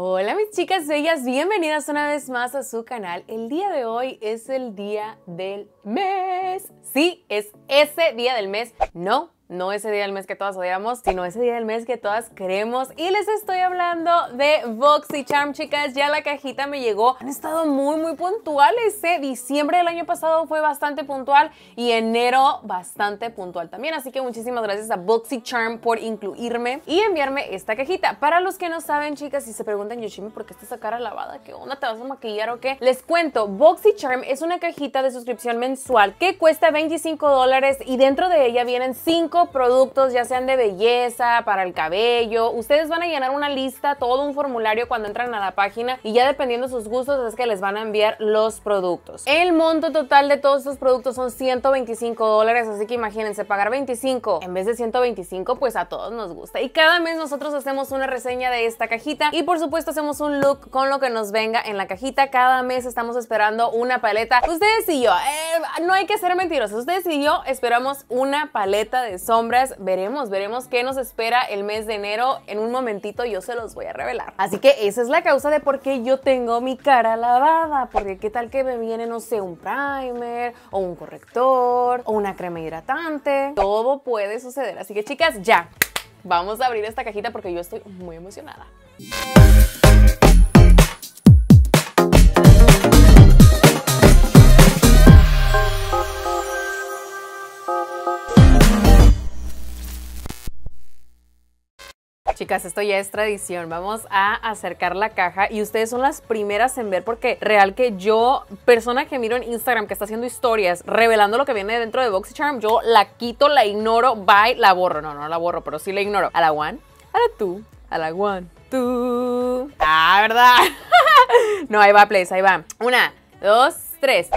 Hola mis chicas bellas, bienvenidas una vez más a su canal. El día de hoy es el día del mes. Sí, es ese día del mes. No, no ese día del mes que todas odiamos, sino ese día del mes que todas queremos. Y les estoy hablando de Charm, chicas. Ya la cajita me llegó. Han estado muy, muy puntuales. ¿eh? Diciembre del año pasado fue bastante puntual y enero bastante puntual también. Así que muchísimas gracias a Charm por incluirme y enviarme esta cajita. Para los que no saben, chicas, y se preguntan, Yoshimi, ¿por qué estás esa cara lavada? ¿Qué onda? ¿Te vas a maquillar o qué? Les cuento, Charm es una cajita de suscripción mensual que cuesta 25 dólares y dentro de ella vienen 5 productos, ya sean de belleza, para el cabello. Ustedes van a llenar una lista, todo un formulario cuando entran a la página y ya dependiendo de sus gustos es que les van a enviar los productos. El monto total de todos estos productos son 125 dólares, así que imagínense, pagar 25 en vez de 125, pues a todos nos gusta. Y cada mes nosotros hacemos una reseña de esta cajita y por supuesto hacemos un look con lo que nos venga en la cajita. Cada mes estamos esperando una paleta. Ustedes y yo, eh, no hay que ser mentirosos, ustedes y yo esperamos una paleta de sombras. Veremos, veremos qué nos espera el mes de enero. En un momentito yo se los voy a revelar. Así que esa es la causa de por qué yo tengo mi cara lavada. Porque qué tal que me viene, no sé, un primer o un corrector o una crema hidratante. Todo puede suceder. Así que chicas, ya. Vamos a abrir esta cajita porque yo estoy muy emocionada. Chicas, esto ya es tradición. Vamos a acercar la caja y ustedes son las primeras en ver porque real que yo, persona que miro en Instagram que está haciendo historias revelando lo que viene dentro de BoxyCharm, yo la quito, la ignoro, bye, la borro. No, no la borro, pero sí la ignoro. A la one, a la two, a la one, two. Ah, ¿verdad? no, ahí va, please, ahí va. Una, dos, tres.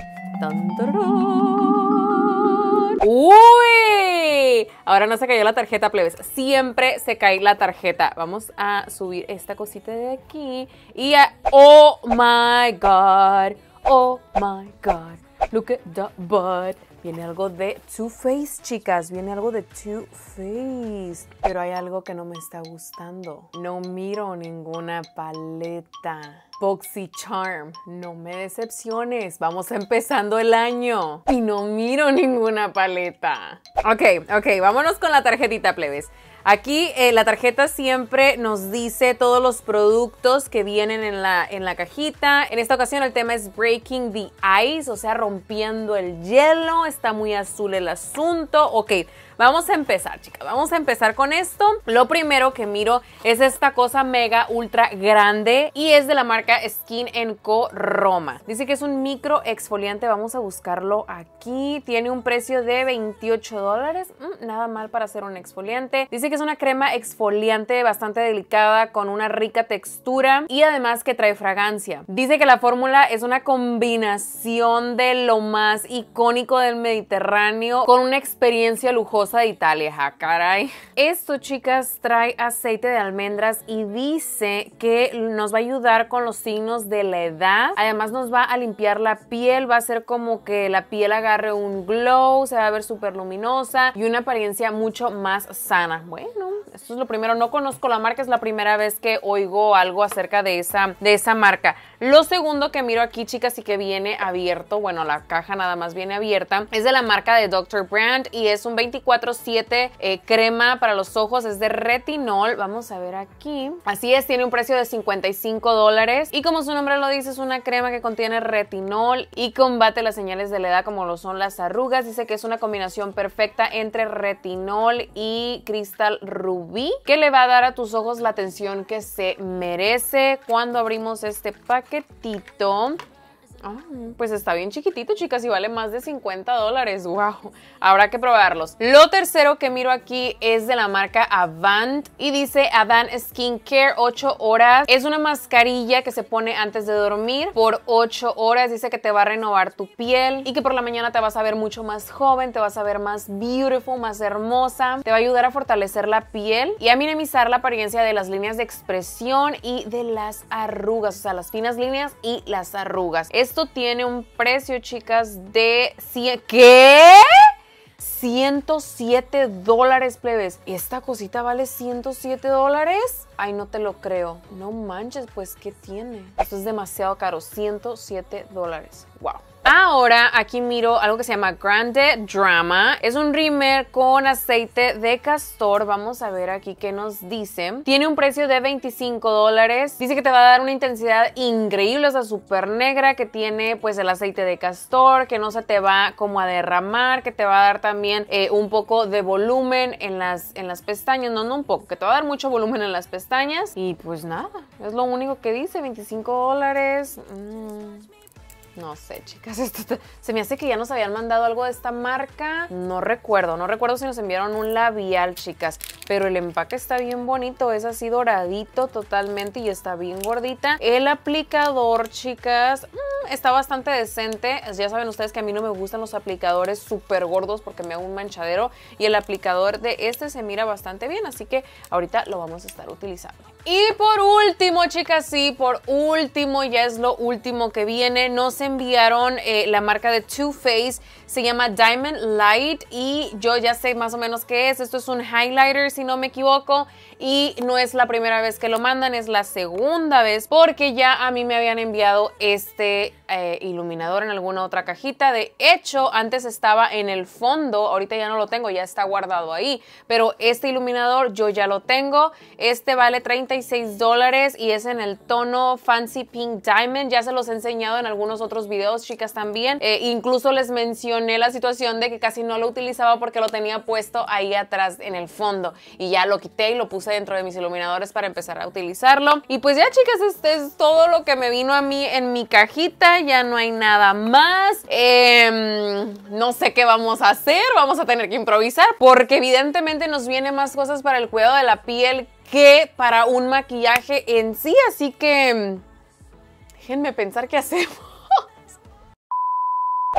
¡Uy! Ahora no se cayó la tarjeta, plebes. Siempre se cae la tarjeta. Vamos a subir esta cosita de aquí. Y a... ¡Oh, my God! ¡Oh, my God! Look at the butt. Viene algo de Too Faced, chicas. Viene algo de Too Faced. Pero hay algo que no me está gustando. No miro ninguna paleta. Boxy Charm, no me decepciones. Vamos empezando el año. Y no miro ninguna paleta. Ok, ok, vámonos con la tarjetita, plebes. Aquí eh, la tarjeta siempre nos dice todos los productos que vienen en la, en la cajita. En esta ocasión el tema es Breaking the Ice, o sea, rompiendo el hielo. Está muy azul el asunto. Ok, Vamos a empezar, chicas. Vamos a empezar con esto. Lo primero que miro es esta cosa mega ultra grande y es de la marca Skin Co Roma. Dice que es un micro exfoliante. Vamos a buscarlo aquí. Tiene un precio de 28 dólares. Mm, nada mal para hacer un exfoliante. Dice que es una crema exfoliante bastante delicada con una rica textura y además que trae fragancia. Dice que la fórmula es una combinación de lo más icónico del Mediterráneo con una experiencia lujosa de Italia, ja, caray. Esto, chicas, trae aceite de almendras y dice que nos va a ayudar con los signos de la edad. Además nos va a limpiar la piel, va a hacer como que la piel agarre un glow, se va a ver súper luminosa y una apariencia mucho más sana. Bueno, esto es lo primero. No conozco la marca, es la primera vez que oigo algo acerca de esa, de esa marca. Lo segundo que miro aquí, chicas, y que viene abierto, bueno, la caja nada más viene abierta, es de la marca de Dr. Brand y es un 24-7 eh, crema para los ojos, es de retinol. Vamos a ver aquí. Así es, tiene un precio de 55 dólares y como su nombre lo dice, es una crema que contiene retinol y combate las señales de la edad como lo son las arrugas. Dice que es una combinación perfecta entre retinol y cristal rubí que le va a dar a tus ojos la atención que se merece. Cuando abrimos este paquetito Ah, pues está bien chiquitito, chicas, y vale más de 50 dólares. ¡Wow! Habrá que probarlos. Lo tercero que miro aquí es de la marca Avant y dice Avant Skincare 8 horas. Es una mascarilla que se pone antes de dormir por 8 horas. Dice que te va a renovar tu piel y que por la mañana te vas a ver mucho más joven, te vas a ver más beautiful, más hermosa. Te va a ayudar a fortalecer la piel y a minimizar la apariencia de las líneas de expresión y de las arrugas, o sea, las finas líneas y las arrugas. Esto tiene un precio, chicas, de 100... ¿Qué? 107 dólares, plebes. ¿Esta cosita vale 107 dólares? Ay, no te lo creo. No manches, pues, ¿qué tiene? Esto es demasiado caro. 107 dólares. Wow. Ahora aquí miro algo que se llama Grande Drama. Es un rimmer con aceite de castor. Vamos a ver aquí qué nos dice. Tiene un precio de 25 dólares. Dice que te va a dar una intensidad increíble, o sea, súper negra, que tiene pues el aceite de castor, que no se te va como a derramar, que te va a dar también eh, un poco de volumen en las, en las pestañas. No, no un poco, que te va a dar mucho volumen en las pestañas. Y pues nada, es lo único que dice, 25 dólares. Mm. No sé, chicas, se me hace que ya nos habían mandado algo de esta marca. No recuerdo, no recuerdo si nos enviaron un labial, chicas, pero el empaque está bien bonito, es así doradito totalmente y está bien gordita. El aplicador, chicas, mm, está bastante decente. Ya saben ustedes que a mí no me gustan los aplicadores súper gordos porque me hago un manchadero y el aplicador de este se mira bastante bien, así que ahorita lo vamos a estar utilizando. Y por último, chicas, sí, por último, ya es lo último que viene. Nos enviaron eh, la marca de Too Faced, se llama Diamond Light y yo ya sé más o menos qué es. Esto es un highlighter, si no me equivoco, y no es la primera vez que lo mandan, es la segunda vez, porque ya a mí me habían enviado este eh, iluminador en alguna otra cajita. De hecho, antes estaba en el fondo, ahorita ya no lo tengo, ya está guardado ahí, pero este iluminador yo ya lo tengo. Este vale 30 dólares y es en el tono Fancy Pink Diamond. Ya se los he enseñado en algunos otros videos, chicas, también. Eh, incluso les mencioné la situación de que casi no lo utilizaba porque lo tenía puesto ahí atrás en el fondo. Y ya lo quité y lo puse dentro de mis iluminadores para empezar a utilizarlo. Y pues ya, chicas, este es todo lo que me vino a mí en mi cajita. Ya no hay nada más. Em, no sé qué vamos a hacer. Vamos a tener que improvisar porque evidentemente nos viene más cosas para el cuidado de la piel que para un maquillaje en sí. Así que mm, déjenme pensar qué hacemos.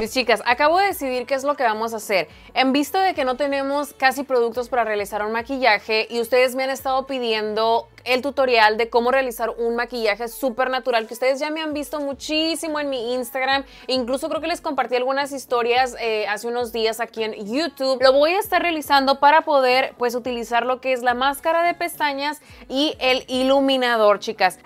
Mis chicas, acabo de decidir qué es lo que vamos a hacer. En vista de que no tenemos casi productos para realizar un maquillaje y ustedes me han estado pidiendo el tutorial de cómo realizar un maquillaje súper natural que ustedes ya me han visto muchísimo en mi Instagram. Incluso creo que les compartí algunas historias eh, hace unos días aquí en YouTube. Lo voy a estar realizando para poder pues utilizar lo que es la máscara de pestañas y el iluminador, chicas.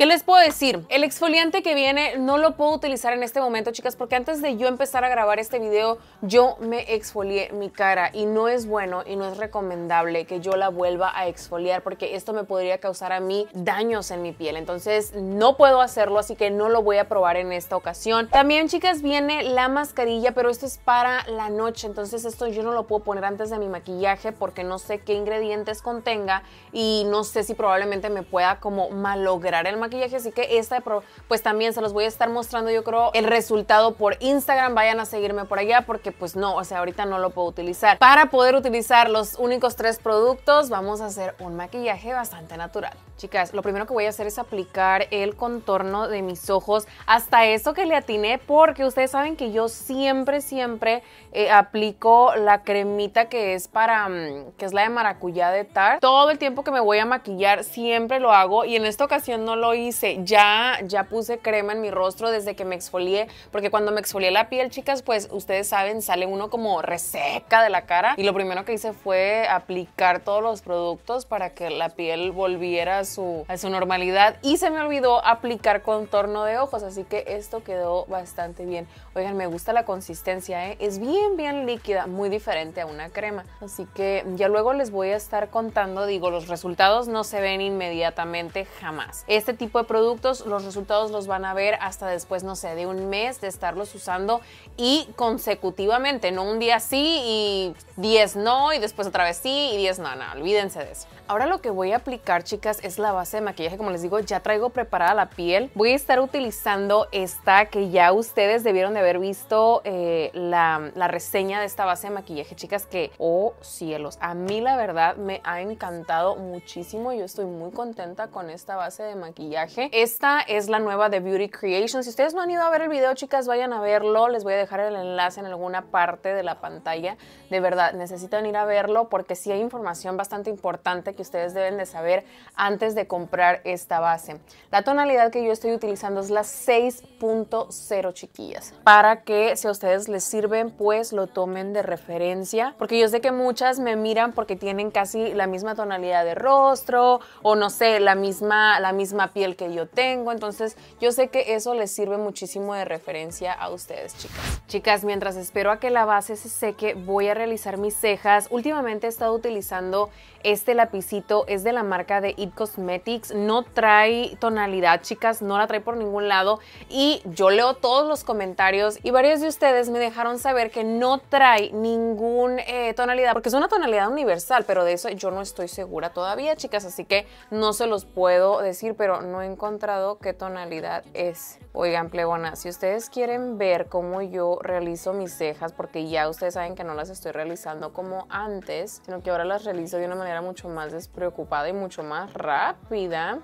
¿Qué les puedo decir? El exfoliante que viene no lo puedo utilizar en este momento, chicas, porque antes de yo empezar a grabar este video, yo me exfolié mi cara y no es bueno y no es recomendable que yo la vuelva a exfoliar porque esto me podría causar a mí daños en mi piel. Entonces no puedo hacerlo, así que no lo voy a probar en esta ocasión. También, chicas, viene la mascarilla, pero esto es para la noche. Entonces esto yo no lo puedo poner antes de mi maquillaje porque no sé qué ingredientes contenga y no sé si probablemente me pueda como malograr el maquillaje maquillaje, así que esta pues también se los voy a estar mostrando yo creo el resultado por Instagram, vayan a seguirme por allá porque pues no, o sea, ahorita no lo puedo utilizar. Para poder utilizar los únicos tres productos, vamos a hacer un maquillaje bastante natural. Chicas, lo primero que voy a hacer es aplicar el contorno de mis ojos hasta eso que le atiné porque ustedes saben que yo siempre, siempre eh, aplico la cremita que es para, mm, que es la de maracuyá de Tarte. Todo el tiempo que me voy a maquillar siempre lo hago y en esta ocasión no lo hice. Ya, ya puse crema en mi rostro desde que me exfolié porque cuando me exfolié la piel, chicas, pues ustedes saben, sale uno como reseca de la cara y lo primero que hice fue aplicar todos los productos para que la piel volviera a su, a su normalidad y se me olvidó aplicar contorno de ojos, así que esto quedó bastante bien. Oigan, me gusta la consistencia, ¿eh? es bien, bien líquida, muy diferente a una crema, así que ya luego les voy a estar contando, digo, los resultados no se ven inmediatamente jamás. Este tipo de productos, los resultados los van a ver hasta después, no sé, de un mes de estarlos usando y consecutivamente, no un día sí y 10 no y después otra vez sí y 10 no, no, olvídense de eso. Ahora lo que voy a aplicar, chicas, es la base de maquillaje. Como les digo, ya traigo preparada la piel. Voy a estar utilizando esta que ya ustedes debieron de haber visto eh, la, la, reseña de esta base de maquillaje, chicas, que, oh cielos, a mí la verdad me ha encantado muchísimo. Yo estoy muy contenta con esta base de maquillaje. Esta es la nueva de Beauty Creation. Si ustedes no han ido a ver el video, chicas, vayan a verlo. Les voy a dejar el enlace en alguna parte de la pantalla. De verdad, necesitan ir a verlo porque sí hay información bastante importante que ustedes deben de saber antes de comprar esta base. La tonalidad que yo estoy utilizando es la 6.0 chiquillas. Para que si a ustedes les sirven, pues lo tomen de referencia. Porque yo sé que muchas me miran porque tienen casi la misma tonalidad de rostro o no sé, la misma, la misma piel que yo tengo. Entonces yo sé que eso les sirve muchísimo de referencia a ustedes, chicas. Chicas, mientras espero a que la base se seque, voy a realizar mis cejas. Últimamente he estado utilizando este lapicito, es de la marca de It No trae tonalidad, chicas, no la trae por ningún lado. Y yo leo todos los comentarios y varios de ustedes me dejaron saber que no trae ningún eh, tonalidad, porque es una tonalidad universal, pero de eso yo no estoy segura todavía, chicas, así que no se los puedo decir, pero no he encontrado qué tonalidad es. Oigan, plebona, si ustedes quieren ver cómo yo realizo mis cejas, porque ya ustedes saben que no las estoy realizando como antes, sino que ahora las realizo de una manera mucho más despreocupada y mucho más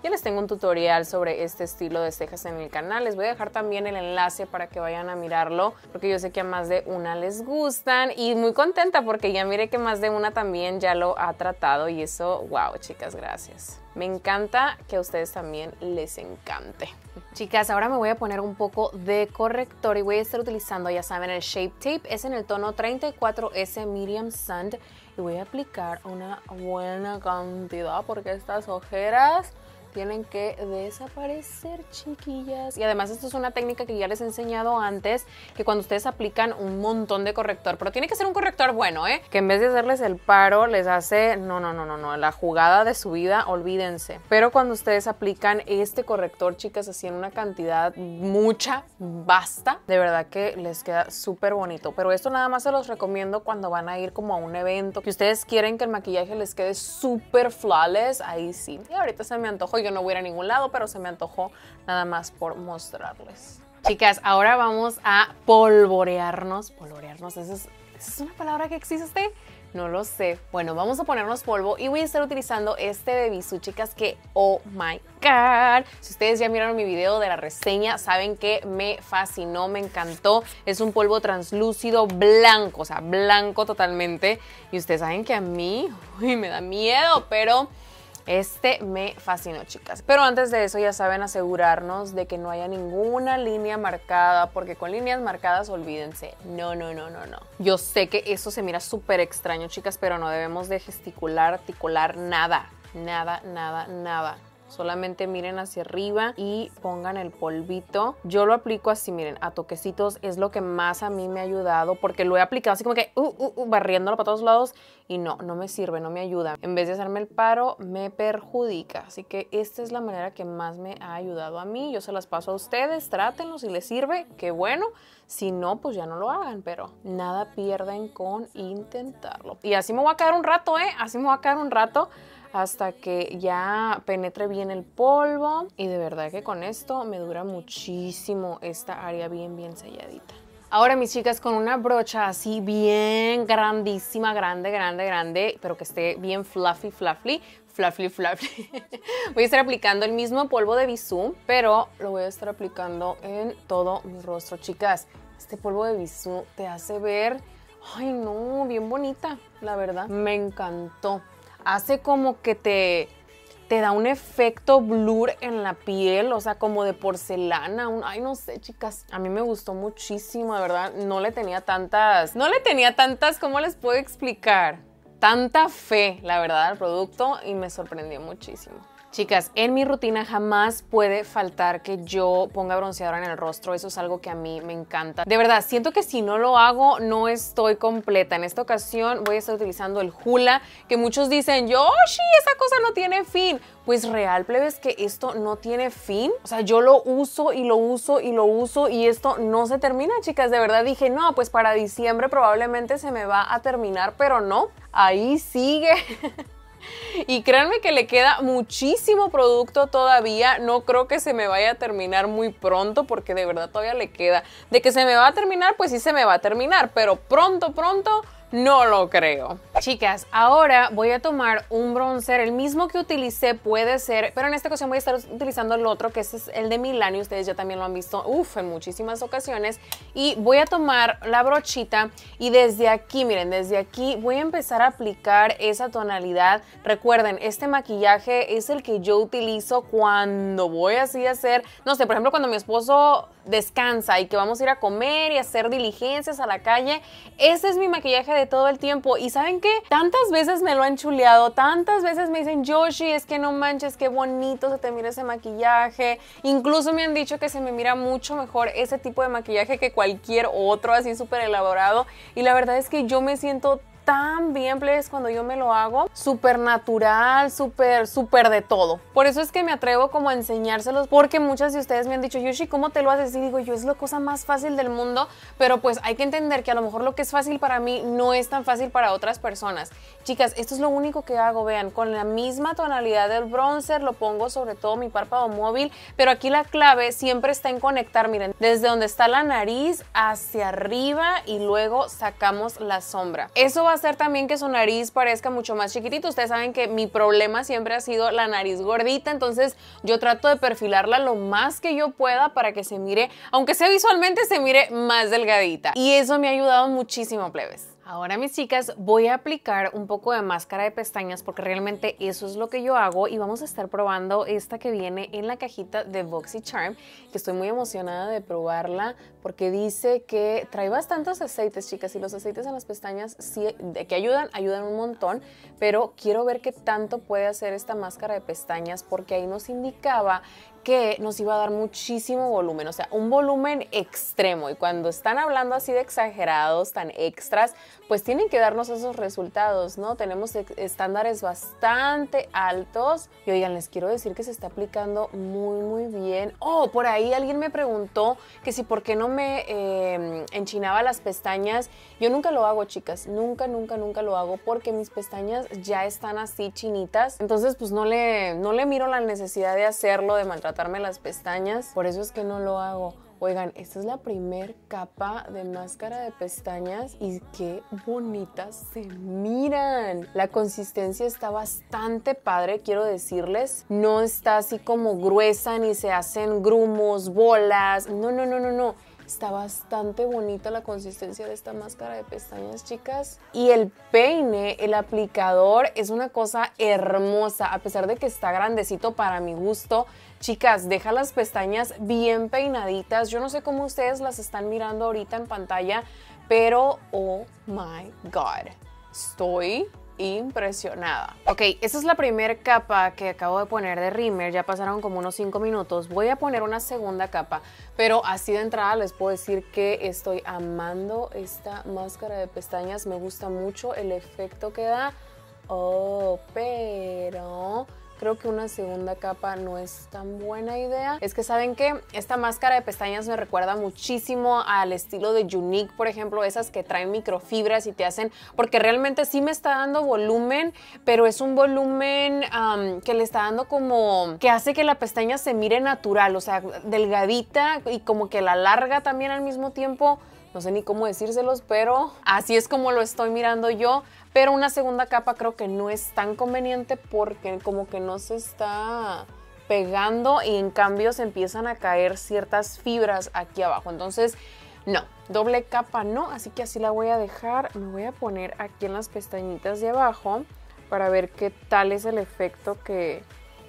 Ya les tengo un tutorial sobre este estilo de cejas en el canal. Les voy a dejar también el enlace para que vayan a mirarlo, porque yo sé que a más de una les gustan y muy contenta porque ya mire que más de una también ya lo ha tratado y eso, wow, chicas, gracias. Me encanta que a ustedes también les encante. Chicas, ahora me voy a poner un poco de corrector y voy a estar utilizando, ya saben, el Shape Tape. Es en el tono 34S Medium Sand y voy a aplicar una buena cantidad porque estas ojeras tienen que desaparecer, chiquillas. Y además esto es una técnica que ya les he enseñado antes, que cuando ustedes aplican un montón de corrector, pero tiene que ser un corrector bueno, ¿eh? Que en vez de hacerles el paro, les hace, no, no, no, no, no, la jugada de su vida, olvídense. Pero cuando ustedes aplican este corrector, chicas, así en una cantidad mucha, basta, de verdad que les queda súper bonito. Pero esto nada más se los recomiendo cuando van a ir como a un evento, que ustedes quieren que el maquillaje les quede súper flawless, ahí sí. Y ahorita se me antojo yo no voy a, ir a ningún lado, pero se me antojó nada más por mostrarles. Chicas, ahora vamos a polvorearnos. Polvorearnos, ¿esa es, una palabra que existe? No lo sé. Bueno, vamos a ponernos polvo y voy a estar utilizando este de Bisú, chicas, que oh my god. Si ustedes ya miraron mi video de la reseña, saben que me fascinó, me encantó. Es un polvo translúcido blanco, o sea, blanco totalmente. Y ustedes saben que a mí uy, me da miedo, pero este me fascinó, chicas. Pero antes de eso, ya saben, asegurarnos de que no haya ninguna línea marcada, porque con líneas marcadas, olvídense. No, no, no, no, no. Yo sé que eso se mira súper extraño, chicas, pero no debemos de gesticular, articular nada. Nada, nada, nada. Solamente miren hacia arriba y pongan el polvito. Yo lo aplico así, miren, a toquecitos. Es lo que más a mí me ha ayudado porque lo he aplicado así como que uh, uh, uh, barriéndolo para todos lados y no, no me sirve, no me ayuda. En vez de hacerme el paro, me perjudica. Así que esta es la manera que más me ha ayudado a mí. Yo se las paso a ustedes, trátenlo si les sirve, qué bueno. Si no, pues ya no lo hagan, pero nada pierden con intentarlo. Y así me voy a quedar un rato, ¿eh? Así me voy a quedar un rato hasta que ya penetre bien el polvo y de verdad que con esto me dura muchísimo esta área bien bien selladita. Ahora mis chicas con una brocha así bien grandísima, grande, grande, grande, pero que esté bien fluffy, fluffy, fluffy, fluffy. voy a estar aplicando el mismo polvo de Bisú, pero lo voy a estar aplicando en todo mi rostro. Chicas, este polvo de Bisú te hace ver, ay no, bien bonita, la verdad. Me encantó hace como que te, te da un efecto blur en la piel, o sea, como de porcelana. Un, ay, no sé, chicas. A mí me gustó muchísimo, de verdad. No le tenía tantas, no le tenía tantas, ¿cómo les puedo explicar? Tanta fe, la verdad, al producto y me sorprendió muchísimo. Chicas, en mi rutina jamás puede faltar que yo ponga bronceador en el rostro. Eso es algo que a mí me encanta. De verdad, siento que si no lo hago, no estoy completa. En esta ocasión voy a estar utilizando el Hula, que muchos dicen, Yoshi, esa cosa no tiene fin. Pues real, plebes, que esto no tiene fin. O sea, yo lo uso y lo uso y lo uso y esto no se termina, chicas. De verdad dije, no, pues para diciembre probablemente se me va a terminar, pero no. Ahí sigue. Y créanme que le queda muchísimo producto todavía. No creo que se me vaya a terminar muy pronto porque de verdad todavía le queda. De que se me va a terminar, pues sí se me va a terminar. Pero pronto, pronto No lo creo. Chicas, ahora voy a tomar un bronzer, el mismo que utilicé puede ser, pero en esta ocasión voy a estar utilizando el otro, que es el de Milani. Ustedes ya también lo han visto, uff, en muchísimas ocasiones. Y voy a tomar la brochita y desde aquí, miren, desde aquí voy a empezar a aplicar esa tonalidad. Recuerden, este maquillaje es el que yo utilizo cuando voy así a hacer, no sé, por ejemplo, cuando mi esposo descansa y que vamos a ir a comer y hacer diligencias a la calle. Ese es mi maquillaje de todo el tiempo. ¿Y saben qué? Tantas veces me lo han chuleado, tantas veces me dicen, Yoshi, es que no manches, qué bonito se te mira ese maquillaje. Incluso me han dicho que se me mira mucho mejor ese tipo de maquillaje que cualquier otro así súper elaborado. Y la verdad es que yo me siento tan bien, plebes, cuando yo me lo hago. Súper natural, súper, súper de todo. Por eso es que me atrevo como a enseñárselos, porque muchas de ustedes me han dicho, Yoshi, ¿cómo te lo haces? Y digo, yo es la cosa más fácil del mundo, pero pues hay que entender que a lo mejor lo que es fácil para mí no es tan fácil para otras personas. Chicas, esto es lo único que hago, vean, con la misma tonalidad del bronzer, lo pongo sobre todo mi párpado móvil, pero aquí la clave siempre está en conectar, miren, desde donde está la nariz hacia arriba y luego sacamos la sombra. Eso va hacer también que su nariz parezca mucho más chiquitito. Ustedes saben que mi problema siempre ha sido la nariz gordita, entonces yo trato de perfilarla lo más que yo pueda para que se mire, aunque sea visualmente, se mire más delgadita. Y eso me ha ayudado muchísimo, plebes. Ahora mis chicas voy a aplicar un poco de máscara de pestañas porque realmente eso es lo que yo hago y vamos a estar probando esta que viene en la cajita de Charm que estoy muy emocionada de probarla porque dice que trae bastantes aceites chicas y los aceites en las pestañas sí, que ayudan, ayudan un montón pero quiero ver qué tanto puede hacer esta máscara de pestañas porque ahí nos indicaba que nos iba a dar muchísimo volumen, o sea, un volumen extremo. Y cuando están hablando así de exagerados, tan extras, pues tienen que darnos esos resultados, ¿no? Tenemos estándares bastante altos. Y oigan, les quiero decir que se está aplicando muy, muy bien. Oh, por ahí alguien me preguntó que si por qué no me em, enchinaba las pestañas. Yo nunca lo hago, chicas. Nunca, nunca, nunca lo hago porque mis pestañas ya están así chinitas. Entonces, pues no le, no le miro la necesidad de hacerlo, de maltratar las pestañas, por eso es que no lo hago. Oigan, esta es la primer capa de máscara de pestañas y qué bonitas se miran. La consistencia está bastante padre, quiero decirles. No está así como gruesa ni se hacen grumos, bolas. No, no, no, no, no. Está bastante bonita la consistencia de esta máscara de pestañas, chicas. Y el peine, el aplicador, es una cosa hermosa. A pesar de que está grandecito para mi gusto, Chicas, deja las pestañas bien peinaditas. Yo no sé cómo ustedes las están mirando ahorita en pantalla, pero oh my god. Estoy impresionada. Ok, esa es la primera capa que acabo de poner de Rimmer, ya pasaron como unos 5 minutos. Voy a poner una segunda capa, pero así de entrada les puedo decir que estoy amando esta máscara de pestañas, me gusta mucho el efecto que da. Oh, pero creo que una segunda capa no es tan buena idea. Es que saben que esta máscara de pestañas me recuerda muchísimo al estilo de Unique, por ejemplo, esas que traen microfibras y te hacen, porque realmente sí me está dando volumen, pero es un volumen que le está dando como, que hace que la pestaña se mire natural, o sea, delgadita y como que la larga también al mismo tiempo no sé ni cómo decírselos, pero así es como lo estoy mirando yo. Pero una segunda capa creo que no es tan conveniente porque como que no se está pegando y en cambio se empiezan a caer ciertas fibras aquí abajo. Entonces, no, doble capa no, así que así la voy a dejar. Me voy a poner aquí en las pestañitas de abajo para ver qué tal es el efecto que,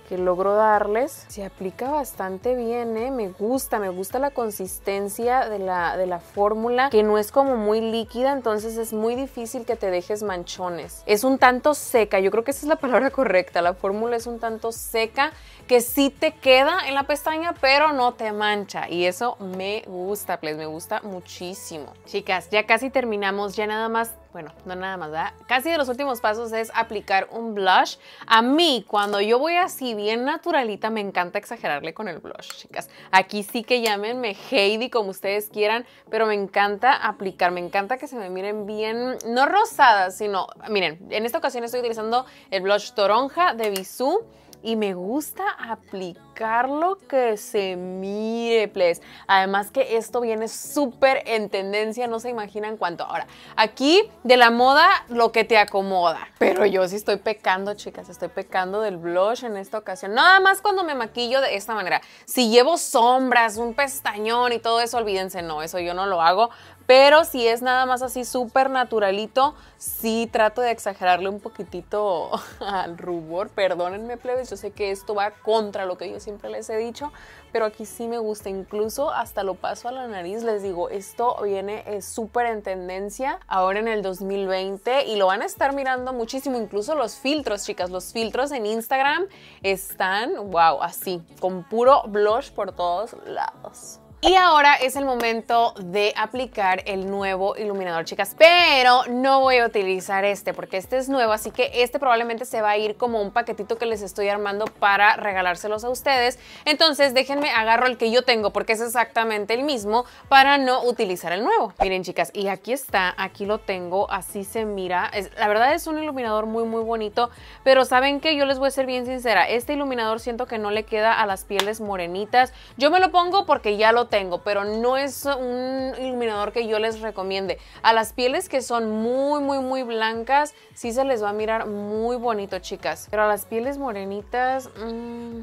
que logro darles. Se aplica bastante bien, ¿eh? me gusta, me gusta la consistencia de la, de la fórmula, que no es como muy líquida, entonces es muy difícil que te dejes manchones. Es un tanto seca, yo creo que esa es la palabra correcta, la fórmula es un tanto seca, que sí te queda en la pestaña, pero no te mancha, y eso me gusta, pues me gusta muchísimo. Chicas, ya casi terminamos, ya nada más bueno, no nada más, ¿verdad? Casi de los últimos pasos es aplicar un blush. A mí, cuando yo voy así bien naturalita, me encanta exagerarle con el blush, chicas. Aquí sí que llámenme Heidi como ustedes quieran, pero me encanta aplicar, me encanta que se me miren bien, no rosadas, sino, miren, en esta ocasión estoy utilizando el blush Toronja de Bisú y me gusta aplicar aplicarlo que se mire, please. Además que esto viene súper en tendencia, no se imaginan cuánto. Ahora, aquí de la moda lo que te acomoda. Pero yo sí estoy pecando, chicas, estoy pecando del blush en esta ocasión. Nada más cuando me maquillo de esta manera. Si llevo sombras, un pestañón y todo eso, olvídense, no, eso yo no lo hago. Pero si es nada más así súper naturalito, sí trato de exagerarle un poquitito al rubor. Perdónenme, plebes, yo sé que esto va contra lo que yo siempre les he dicho, pero aquí sí me gusta. Incluso hasta lo paso a la nariz. Les digo, esto viene súper en tendencia ahora en el 2020 y lo van a estar mirando muchísimo. Incluso los filtros, chicas, los filtros en Instagram están, wow, así, con puro blush por todos lados. Y ahora es el momento de aplicar el nuevo iluminador, chicas. Pero no voy a utilizar este porque este es nuevo, así que este probablemente se va a ir como un paquetito que les estoy armando para regalárselos a ustedes. Entonces déjenme agarro el que yo tengo porque es exactamente el mismo para no utilizar el nuevo. Miren, chicas, y aquí está, aquí lo tengo, así se mira. la verdad es un iluminador muy, muy bonito, pero ¿saben qué? Yo les voy a ser bien sincera. Este iluminador siento que no le queda a las pieles morenitas. Yo me lo pongo porque ya lo tengo, pero no es un iluminador que yo les recomiende. A las pieles que son muy, muy, muy blancas, sí se les va a mirar muy bonito, chicas. Pero a las pieles morenitas, mmm,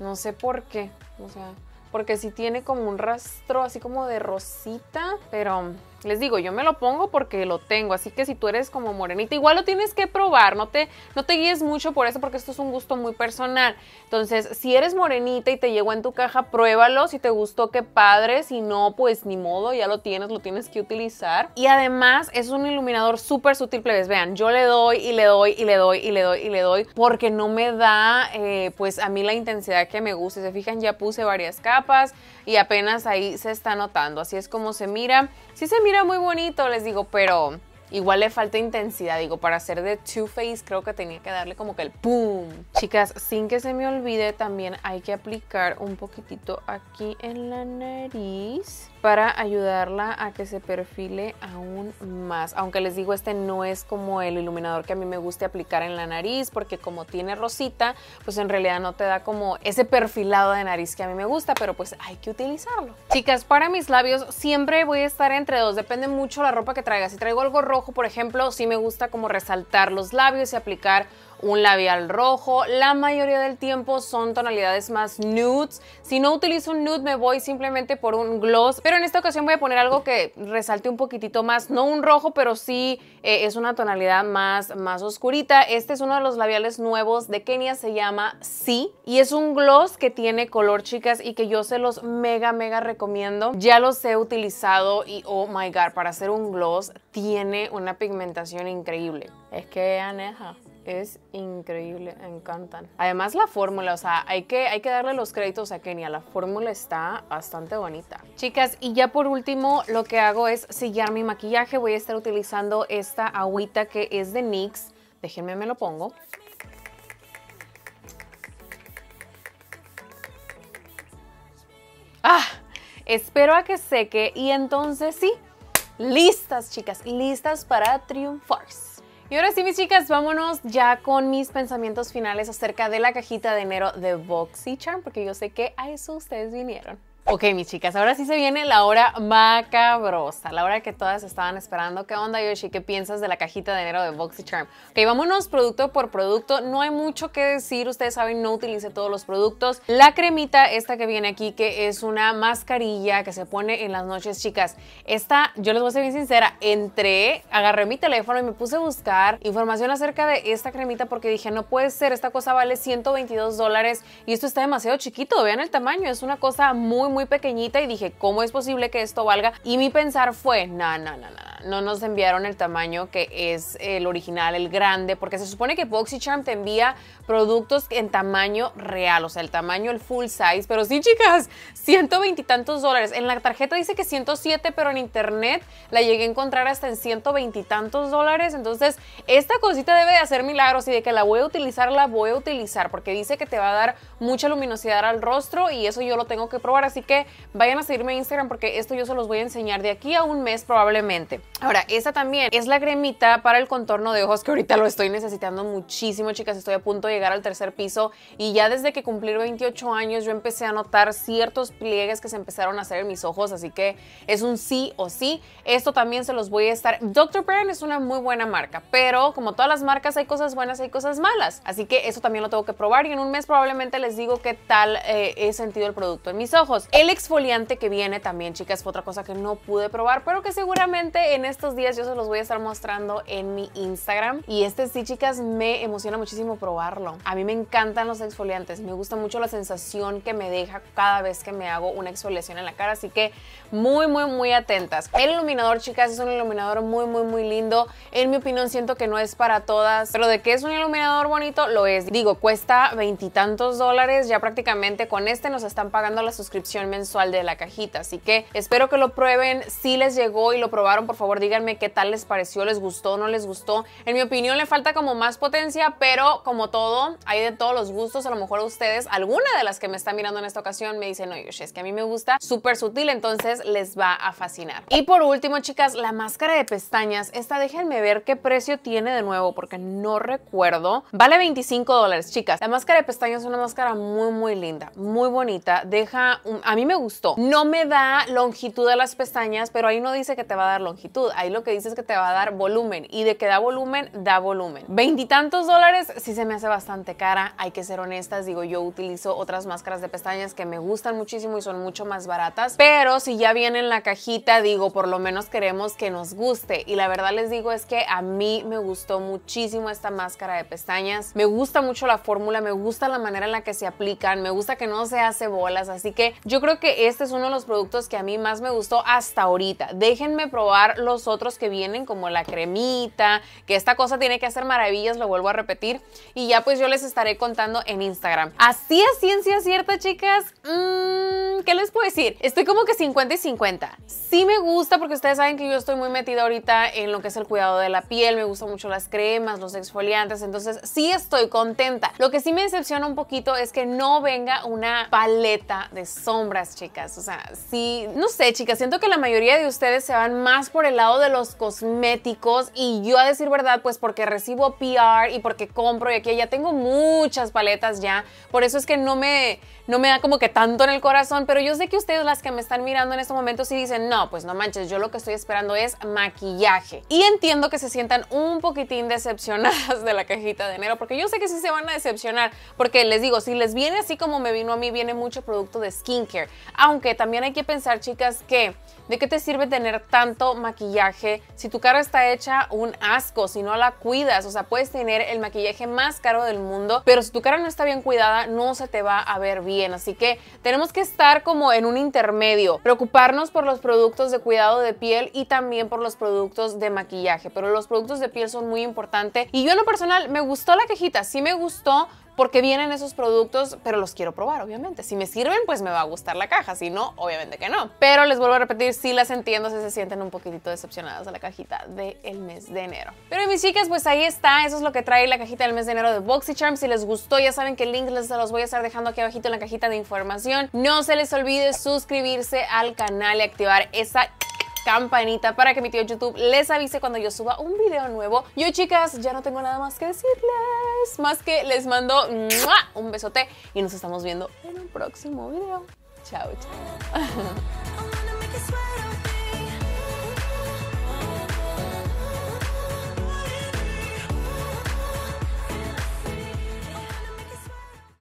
no sé por qué. O sea, porque sí tiene como un rastro así como de rosita, pero les digo, yo me lo pongo porque lo tengo, así que si tú eres como morenita, igual lo tienes que probar, no te, no te guíes mucho por eso porque esto es un gusto muy personal. Entonces, si eres morenita y te llegó en tu caja, pruébalo, si te gustó, qué padre, si no, pues ni modo, ya lo tienes, lo tienes que utilizar. Y además es un iluminador súper sutil, plebes, vean, yo le doy y le doy y le doy y le doy y le doy porque no me da, eh, pues a mí la intensidad que me gusta. Se fijan, ya puse varias capas y apenas ahí se está notando, así es como se mira. Sí se mira muy bonito, les digo, pero igual le falta intensidad. Digo, para hacer de Too Faced creo que tenía que darle como que el ¡pum! Chicas, sin que se me olvide, también hay que aplicar un poquitito aquí en la nariz para ayudarla a que se perfile aún más. Aunque les digo, este no es como el iluminador que a mí me guste aplicar en la nariz, porque como tiene rosita, pues en realidad no te da como ese perfilado de nariz que a mí me gusta, pero pues hay que utilizarlo. Chicas, para mis labios siempre voy a estar entre dos, depende mucho la ropa que traiga. Si traigo algo rojo, por ejemplo, sí me gusta como resaltar los labios y aplicar un labial rojo. La mayoría del tiempo son tonalidades más nudes. Si no utilizo un nude me voy simplemente por un gloss. Pero en esta ocasión voy a poner algo que resalte un poquitito más. No un rojo, pero sí eh, es una tonalidad más, más oscurita. Este es uno de los labiales nuevos de Kenia. Se llama Sí. Y es un gloss que tiene color, chicas, y que yo se los mega, mega recomiendo. Ya los he utilizado y oh my god, para hacer un gloss tiene una pigmentación increíble. Es que aneja es increíble, encantan. Además la fórmula, o sea, hay que, hay que darle los créditos a Kenia, la fórmula está bastante bonita. Chicas, y ya por último lo que hago es sellar mi maquillaje, voy a estar utilizando esta agüita que es de NYX, déjenme me lo pongo. Ah, espero a que seque y entonces sí, listas chicas, listas para triunfar. Y ahora sí, mis chicas, vámonos ya con mis pensamientos finales acerca de la cajita de enero de BoxyCharm, porque yo sé que a eso ustedes vinieron. Ok, mis chicas, ahora sí se viene la hora macabrosa, la hora que todas estaban esperando. ¿Qué onda, Yoshi? ¿Qué piensas de la cajita de enero de BoxyCharm? Ok, vámonos producto por producto. No hay mucho que decir, ustedes saben, no utilice todos los productos. La cremita, esta que viene aquí, que es una mascarilla que se pone en las noches, chicas. Esta, yo les voy a ser bien sincera, entré, agarré mi teléfono y me puse a buscar información acerca de esta cremita porque dije, no puede ser, esta cosa vale 122 dólares y esto está demasiado chiquito. Vean el tamaño, es una cosa muy, muy muy pequeñita y dije, ¿cómo es posible que esto valga? Y mi pensar fue, no, no, no, no, no nos enviaron el tamaño que es el original, el grande, porque se supone que BoxyCharm te envía productos en tamaño real, o sea, el tamaño, el full size, pero sí, chicas, 120 y tantos dólares. En la tarjeta dice que 107, pero en internet la llegué a encontrar hasta en 120 y tantos dólares, entonces esta cosita debe de hacer milagros y de que la voy a utilizar, la voy a utilizar, porque dice que te va a dar mucha luminosidad al rostro y eso yo lo tengo que probar, así que vayan a seguirme en Instagram porque esto yo se los voy a enseñar de aquí a un mes probablemente. Ahora, esta también es la cremita para el contorno de ojos que ahorita lo estoy necesitando muchísimo, chicas. Estoy a punto de llegar al tercer piso y ya desde que cumplí 28 años yo empecé a notar ciertos pliegues que se empezaron a hacer en mis ojos, así que es un sí o sí. Esto también se los voy a estar... Dr. Brand es una muy buena marca, pero como todas las marcas hay cosas buenas, hay cosas malas. Así que eso también lo tengo que probar y en un mes probablemente les digo qué tal eh, he sentido el producto en mis ojos. El exfoliante que viene también, chicas, fue otra cosa que no pude probar, pero que seguramente en estos días yo se los voy a estar mostrando en mi Instagram. Y este sí, chicas, me emociona muchísimo probarlo. A mí me encantan los exfoliantes, me gusta mucho la sensación que me deja cada vez que me hago una exfoliación en la cara, así que muy, muy, muy atentas. El iluminador, chicas, es un iluminador muy, muy, muy lindo. En mi opinión, siento que no es para todas, pero de que es un iluminador bonito, lo es. Digo, cuesta veintitantos dólares, ya prácticamente con este nos están pagando la suscripción mensual de la cajita, así que espero que lo prueben. Si les llegó y lo probaron, por favor díganme qué tal les pareció, les gustó, no les gustó. En mi opinión le falta como más potencia, pero como todo, hay de todos los gustos. A lo mejor a ustedes, alguna de las que me están mirando en esta ocasión me dicen, no, Yoshi, es que a mí me gusta súper sutil, entonces les va a fascinar. Y por último, chicas, la máscara de pestañas. Esta déjenme ver qué precio tiene de nuevo, porque no recuerdo. Vale 25 dólares, chicas. La máscara de pestañas es una máscara muy, muy linda, muy bonita. Deja, a mí me gustó. No me da longitud a las pestañas, pero ahí no dice que te va a dar longitud. Ahí lo que dices que te va a dar volumen. Y de que da volumen, da volumen. Veintitantos dólares sí se me hace bastante cara, hay que ser honestas, digo yo utilizo otras máscaras de pestañas que me gustan muchísimo y son mucho más baratas, pero si ya viene en la cajita, digo, por lo menos queremos que nos guste. Y la verdad les digo es que a mí me gustó muchísimo esta máscara de pestañas, me gusta mucho la fórmula, me gusta la manera en la que se aplican, me gusta que no se hace bolas, así que yo creo que este es uno de los productos que a mí más me gustó hasta ahorita. Déjenme probar los otros que vienen como la cremita, que esta cosa tiene que hacer maravillas, lo vuelvo a repetir. Y ya pues yo les estaré contando en Instagram. Así a ciencia cierta, chicas, mmm, ¿qué les puedo decir? Estoy como que 50 y 50. Sí me gusta porque ustedes saben que yo estoy muy metida ahorita en lo que es el cuidado de la piel, me gustan mucho las cremas, los exfoliantes, entonces sí estoy contenta. Lo que sí me decepciona un poquito es que no venga una paleta de chicas. O sea, sí, no sé, chicas, siento que la mayoría de ustedes se van más por el lado de los cosméticos y yo a decir verdad, pues porque recibo PR y porque compro y aquí ya tengo muchas paletas ya, por eso es que no me, no me da como que tanto en el corazón, pero yo sé que ustedes las que me están mirando en este momento sí dicen, no, pues no manches, yo lo que estoy esperando es maquillaje. Y entiendo que se sientan un poquitín decepcionadas de la cajita de enero, porque yo sé que sí se van a decepcionar, porque les digo, si les viene así como me vino a mí, viene mucho producto de skincare, aunque también hay que pensar, chicas, que ¿de qué te sirve tener tanto maquillaje si tu cara está hecha un asco, si no la cuidas? O sea, puedes tener el maquillaje más caro del mundo, pero si tu cara no está bien cuidada, no se te va a ver bien. Así que tenemos que estar como en un intermedio, preocuparnos por los productos de cuidado de piel y también por los productos de maquillaje. Pero los productos de piel son muy importantes y yo en lo personal me gustó la cajita, sí me gustó, porque vienen esos productos, pero los quiero probar, obviamente. Si me sirven, pues me va a gustar la caja, si no, obviamente que no. Pero les vuelvo a repetir, sí las entiendo si se sienten un poquitito decepcionadas de la cajita del mes de enero. Pero mis chicas, pues ahí está, eso es lo que trae la cajita del mes de enero de BoxyCharm. Si les gustó, ya saben que el link les los voy a estar dejando aquí abajito en la cajita de información. No se les olvide suscribirse al canal y activar esa campanita para que mi tío YouTube les avise cuando yo suba un video nuevo. Yo, chicas, ya no tengo nada más que decirles, más que les mando un besote y nos estamos viendo en un próximo video. Chao, chao.